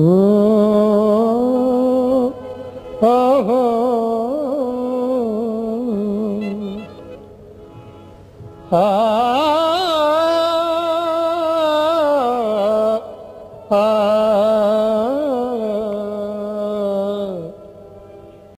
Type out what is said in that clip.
Oh, oh, oh, oh, ah, ah.